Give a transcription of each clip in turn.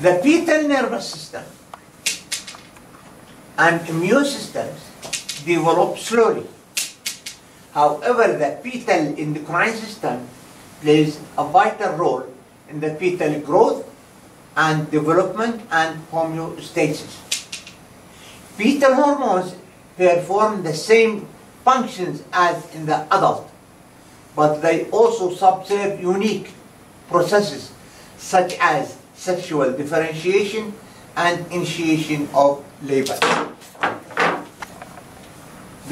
The fetal nervous system and immune systems develop slowly. However, the fetal endocrine system plays a vital role in the fetal growth and development and homeostasis. Fetal hormones perform the same functions as in the adult, but they also subserve unique processes such as sexual differentiation and initiation of labor.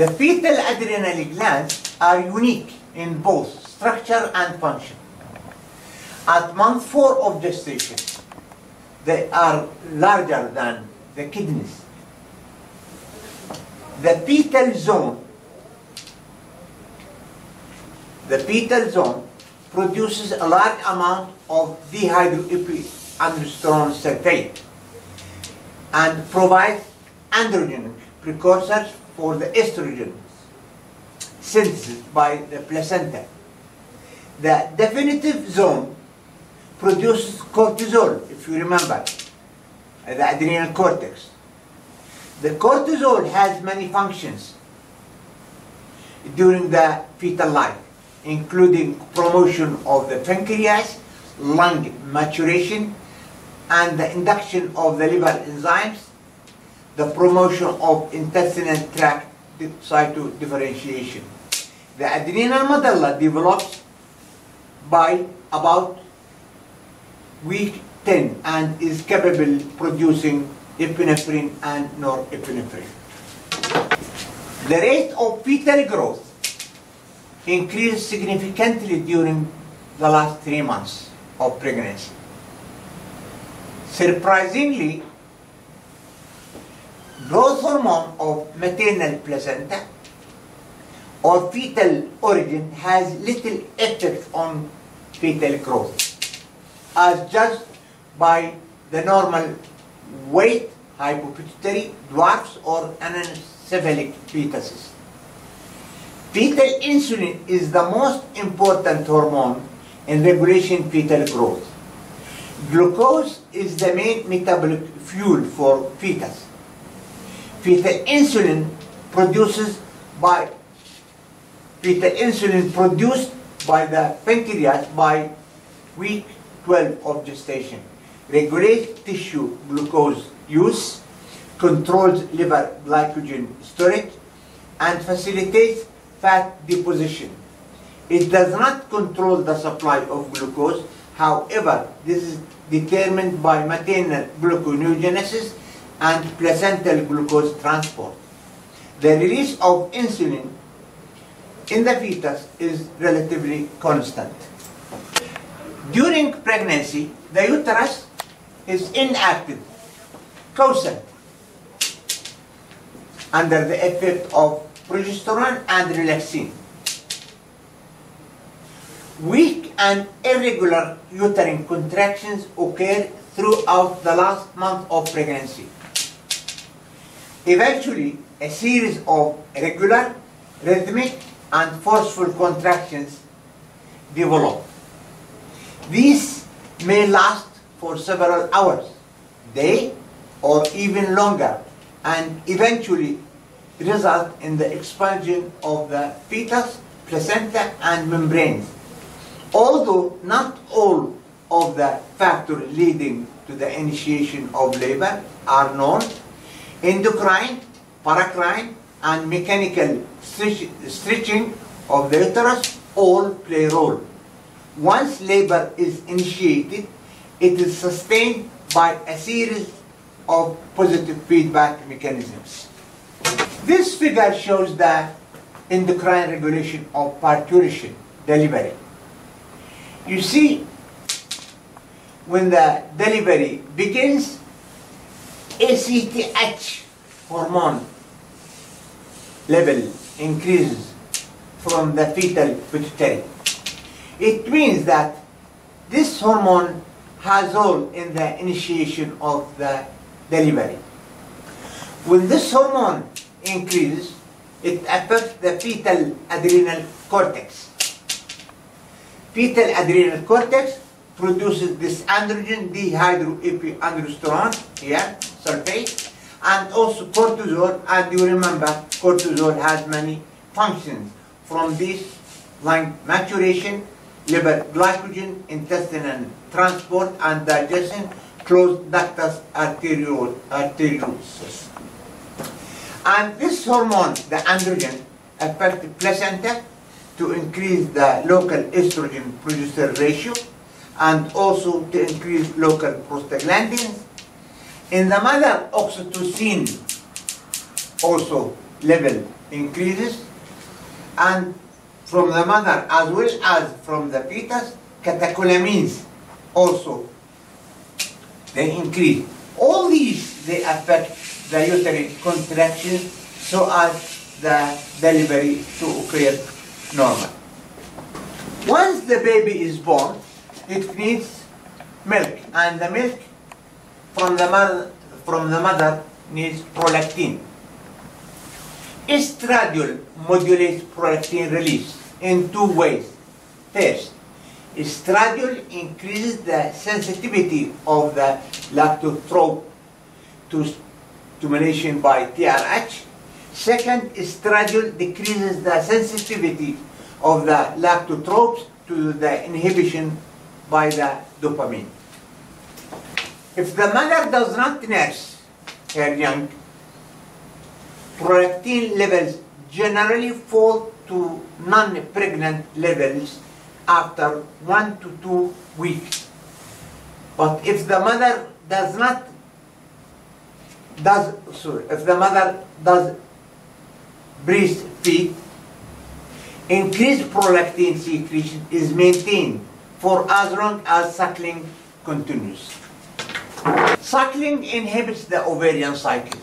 The fetal adrenal glands are unique in both structure and function. At month four of gestation, they are larger than the kidneys. The fetal zone, the fetal zone produces a large amount of dehydroepiandrosterone sulfate and provides androgen precursors for the estrogen synthesis by the placenta. The definitive zone produces cortisol, if you remember, the adrenal cortex. The cortisol has many functions during the fetal life, including promotion of the pancreas, lung maturation, and the induction of the liver enzymes, the promotion of intestinal tract cytodifferentiation. The adrenal medulla develops by about week 10 and is capable producing epinephrine and norepinephrine. The rate of fetal growth increased significantly during the last three months of pregnancy. Surprisingly, growth hormone of maternal placenta or fetal origin has little effect on fetal growth as judged by the normal weight, hypopituitary, dwarfs or anencephalic fetuses. Fetal insulin is the most important hormone in regulation fetal growth. Glucose is the main metabolic fuel for fetus. Fetal insulin produces by fetal insulin produced by the pancreas by week 12 of gestation. Regulates tissue glucose use, controls liver glycogen storage, and facilitates fat deposition. It does not control the supply of glucose. However, this is determined by maternal gluconeogenesis and placental glucose transport. The release of insulin in the fetus is relatively constant. During pregnancy, the uterus is inactive, quiescent, under the effect of progesterone and relaxin. Weak and irregular uterine contractions occur throughout the last month of pregnancy. Eventually, a series of regular, rhythmic, and forceful contractions develop. These may last for several hours, day, or even longer, and eventually result in the expulsion of the fetus, placenta, and membranes. Although not all of the factors leading to the initiation of labor are known, endocrine, paracrine, and mechanical stretching of the uterus all play a role. Once labor is initiated, it is sustained by a series of positive feedback mechanisms. This figure shows the endocrine regulation of parturition, delivery. You see, when the delivery begins, ACTH hormone level increases from the fetal pituitary. It means that this hormone has role in the initiation of the delivery. When this hormone increases, it affects the fetal adrenal cortex. Fetal adrenal cortex produces this androgen dehydroepiandrosterone, here, sulfate, and also cortisol, and you remember cortisol has many functions from this like maturation, liver glycogen, intestinal transport and digestion, closed ductus arteriol, arteriosus. And this hormone, the androgen, affects the placenta to increase the local estrogen producer ratio and also to increase local prostaglandins. In the mother, oxytocin also level increases and from the mother as well as from the fetus, catecholamines also they increase. All these they affect the uterine contraction so as the delivery to occur normal. Once the baby is born, it needs milk, and the milk from the mother, from the mother needs prolactin. Estradiol modulates prolactin release in two ways. First, estradiol increases the sensitivity of the lactotrope to stimulation by TRH. Second, estradiol decreases the sensitivity of the lactotropes to the inhibition by the dopamine. If the mother does not nurse her young, prolactin levels generally fall to non-pregnant levels after one to two weeks. But if the mother does not does sorry, if the mother does breastfeed, increased prolactin secretion is maintained for as long as suckling continues. Suckling inhibits the ovarian cycle.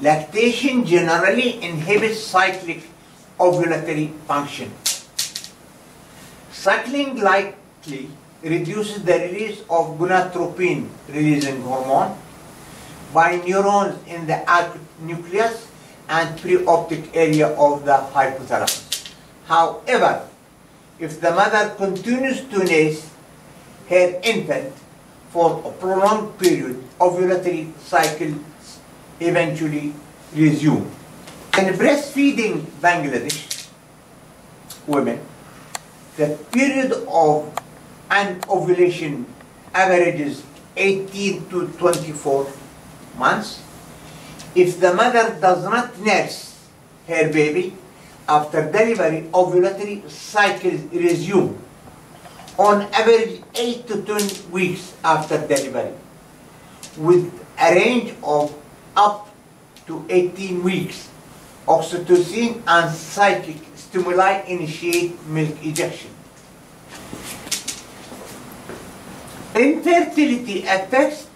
Lactation generally inhibits cyclic ovulatory function. Suckling likely reduces the release of gonadotropin releasing hormone by neurons in the nucleus and preoptic area of the hypothalamus. However, if the mother continues to nurse her infant for a prolonged period, ovulatory cycles eventually resume. In breastfeeding Bangladesh women, the period of an ovulation averages 18 to 24 months. If the mother does not nurse her baby, after delivery, ovulatory cycles resume on average 8 to 10 weeks after delivery, with a range of up to 18 weeks. Oxytocin and psychic stimuli initiate milk ejection. Infertility affects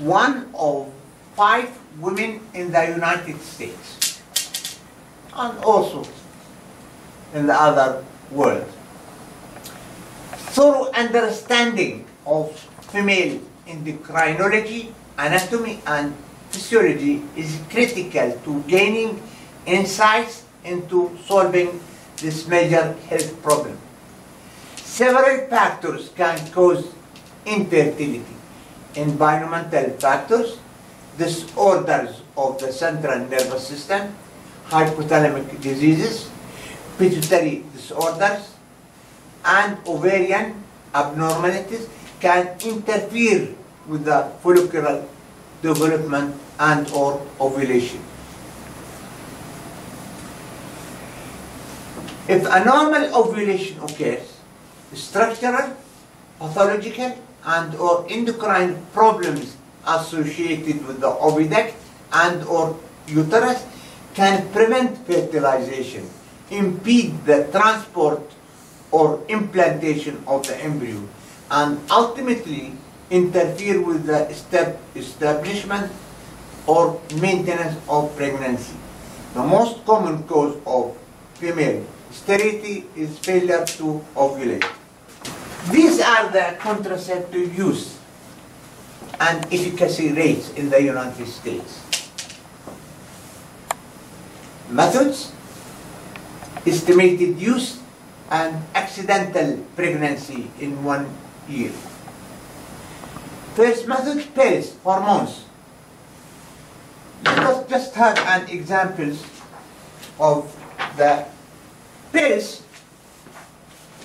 one of five women in the United States and also in the other world. Thorough understanding of female endocrinology, anatomy, and physiology is critical to gaining insights into solving this major health problem. Several factors can cause infertility. Environmental factors, disorders of the central nervous system, hypothalamic diseases, pituitary disorders, and ovarian abnormalities can interfere with the follicular development and or ovulation. If a normal ovulation occurs, structural, pathological, and or endocrine problems associated with the oviduct and or uterus can prevent fertilization, impede the transport or implantation of the embryo, and ultimately interfere with the establishment or maintenance of pregnancy. The most common cause of female sterility is failure to ovulate. These are the contraceptive use and efficacy rates in the United States. Methods, estimated use, and accidental pregnancy in one year. First method, pills, hormones. Let us just have an example of the pills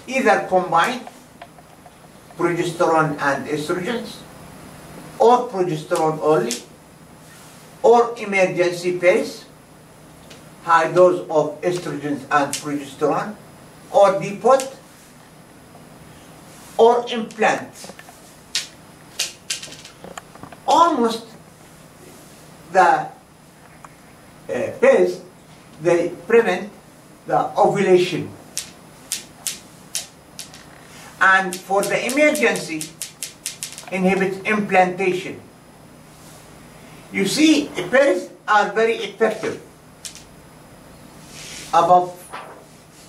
either combined, progesterone and estrogens or progesterone only or emergency pills high dose of estrogens and progesterone or depot or implant. Almost the uh, pills they prevent the ovulation. And for the emergency inhibit implantation. You see pills are very effective. Above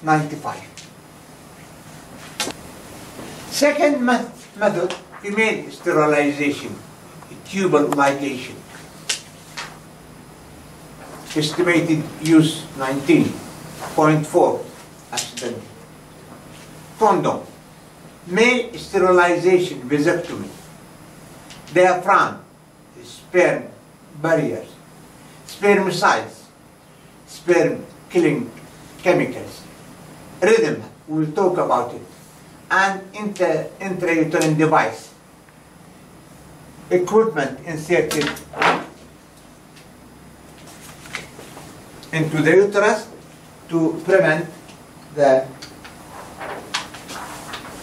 95 second met- method female sterilization tubal ligation estimated use 19.4 accident. Condom, male sterilization vasectomy, diaphragm, sperm barriers, spermicides, sperm killing chemicals, rhythm, we'll talk about it, and inter, intrauterine device, equipment inserted into the uterus to prevent the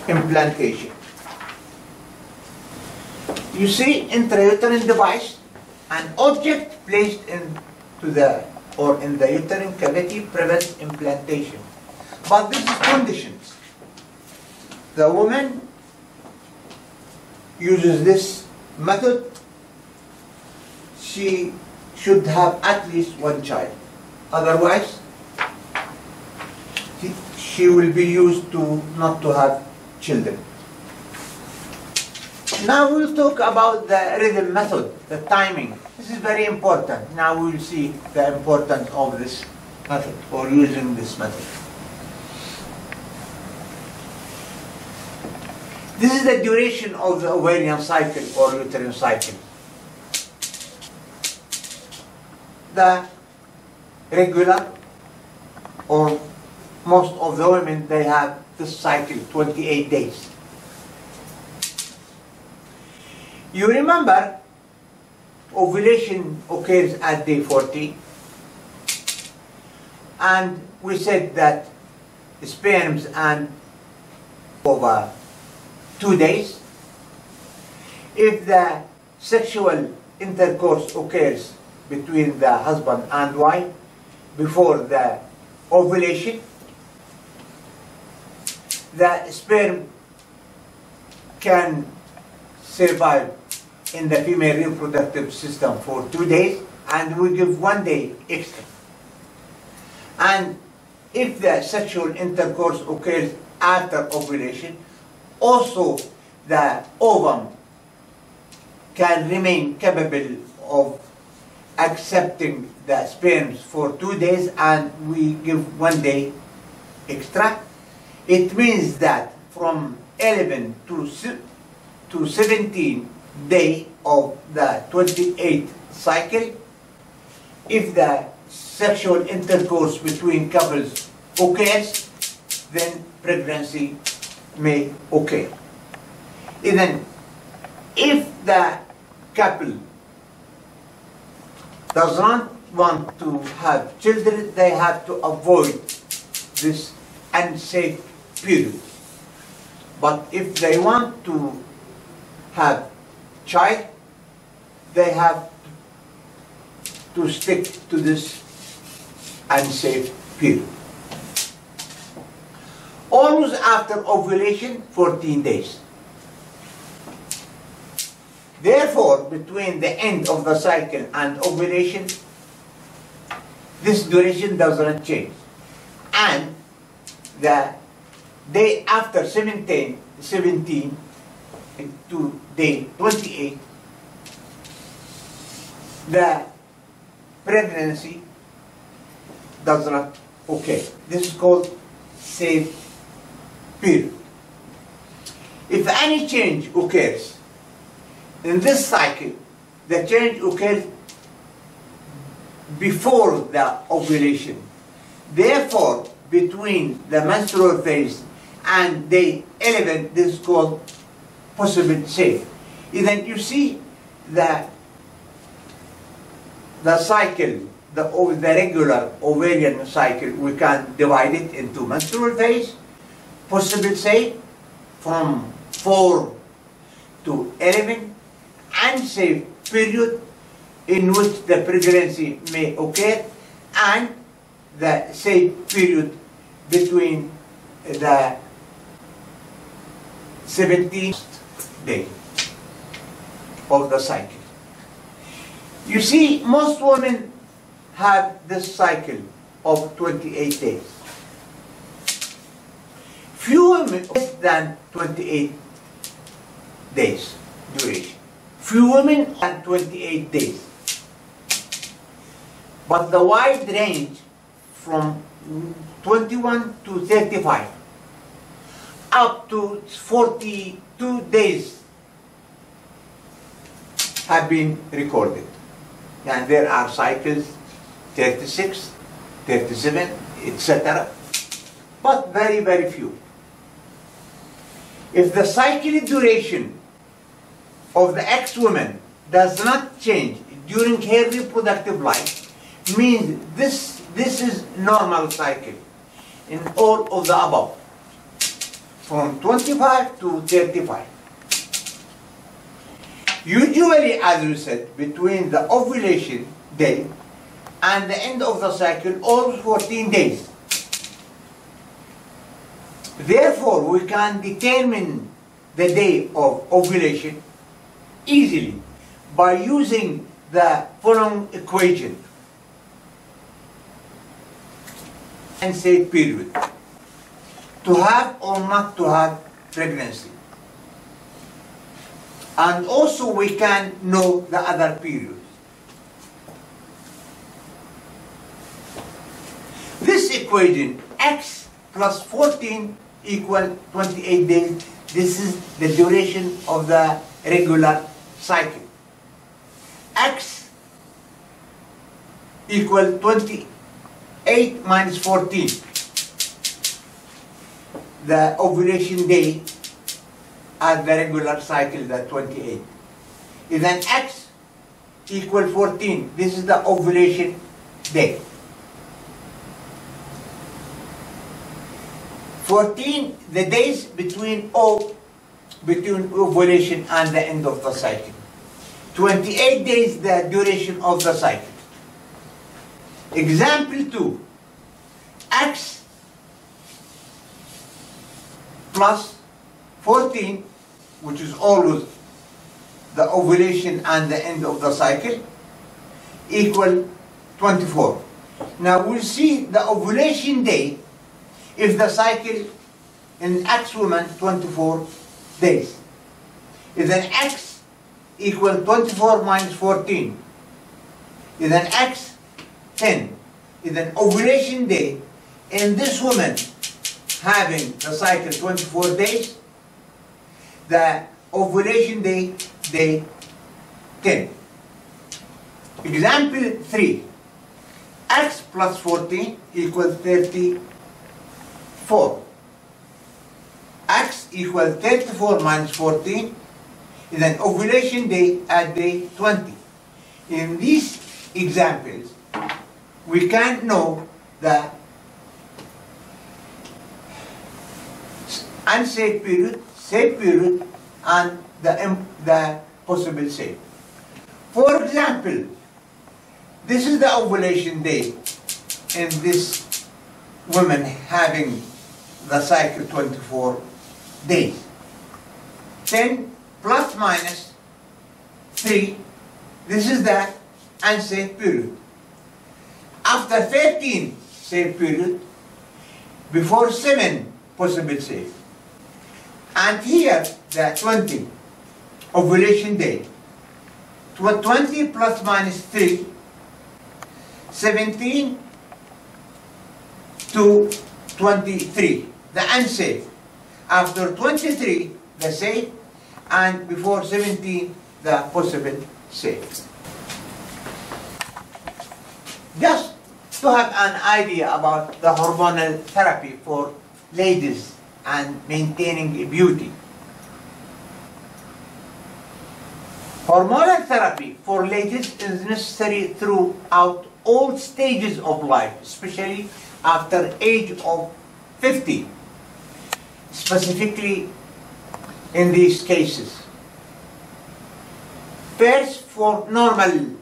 implantation. You see intrauterine device, an object placed into the or in the uterine cavity prevents implantation. But this is conditions. The woman uses this method, she should have at least one child. Otherwise, he- she will be used to not to have children. Now we'll talk about the rhythm method, the timing. This is very important. Now we'll see the importance of this method or using this method. This is the duration of the ovarian cycle or uterine cycle. The regular or most of the women they have this cycle 28 days. You remember ovulation occurs at day 40 and we said that sperms and ovum two days. If the sexual intercourse occurs between the husband and wife before the ovulation the sperm can survive in the female reproductive system for two days and we give one day extra. And if the sexual intercourse occurs after ovulation, also the ovum can remain capable of accepting the sperms for two days and we give one day extra. It means that from 11 to, to 17 day of the 28th cycle, if the sexual intercourse between couples occurs, then pregnancy may occur. Then, if the couple does not want to have children, they have to avoid this unsafe period. But if they want to have child, they have to stick to this unsafe period. Always after ovulation, 14 days. Therefore, between the end of the cycle and ovulation, this duration does not change. And the day after 17, 17 to day 28, the pregnancy does not occur. This is called safe period. If any change occurs in this cycle, the change occurs before the ovulation. Therefore, between the menstrual phase and day 11, this is called possible safe. And then you see that the cycle, the, the regular ovarian cycle, we can divide it into menstrual phase, possible safe, from 4 to 11, unsafe period in which the pregnancy may occur, and the safe period between the 17th day of the cycle. You see, most women have this cycle of 28 days. Few women less than 28 days duration. Few women than 28 days. But the wide range from 21 to 35 up to 42 days have been recorded. And there are cycles 36, 37, etc. But very, very few. If the cycle duration of the ex-woman does not change during her reproductive life, means this, this is normal cycle in all of the above, from 25 to 35. Usually, as we said, between the ovulation day and the end of the cycle, all 14 days. Therefore, we can determine the day of ovulation easily by using the following equation and say period to have or not to have pregnancy. And also we can know the other periods. This equation, x plus 14 equal 28 days. This is the duration of the regular cycle. x equal 28 minus 14. The ovulation day at the regular cycle, the 28. And then x equal 14. This is the ovulation day. 14, the days between O, between ovulation and the end of the cycle. 28 days, the duration of the cycle. Example 2, X plus 14, which is always the ovulation and the end of the cycle, equal 24. Now we'll see the ovulation day if the cycle in X woman 24 days. If then X equal 24 minus 14, Is then X 10, Is then ovulation day in this woman having the cycle 24 days, the ovulation day, day 10. Example 3. X plus 14 equals 34. X equals 34 minus 14 is an ovulation day at day 20. In these examples, we can know the unsafe period, safe period, and the, the possible safe. For example, this is the ovulation day in this woman having the cycle 24 days. 10 plus minus 3, this is the unsafe period. After 13 safe period, before 7 possible safe. And here, the 20 ovulation day. Tw- 20 plus minus 3, 17 to 23, the unsafe. After 23, the safe, and before 17, the possible safe. Just to have an idea about the hormonal therapy for ladies and maintaining beauty. Hormonal therapy for ladies is necessary throughout all stages of life, especially after age of 50, specifically in these cases. First, for normal,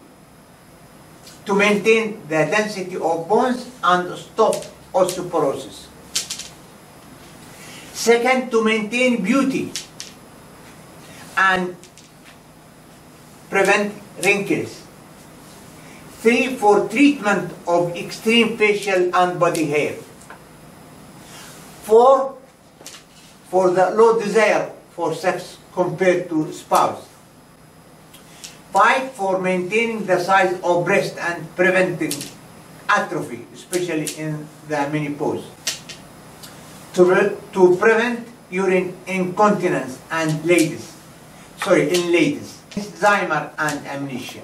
to maintain the density of bones and stop osteoporosis. Second, to maintain beauty and prevent wrinkles. Three, for treatment of extreme facial and body hair. Four, for the low desire for sex compared to spouse. Five, for maintaining the size of breast and preventing atrophy, especially in the menopause. To, to prevent urine incontinence and ladies, sorry, in ladies, Alzheimer and amnesia.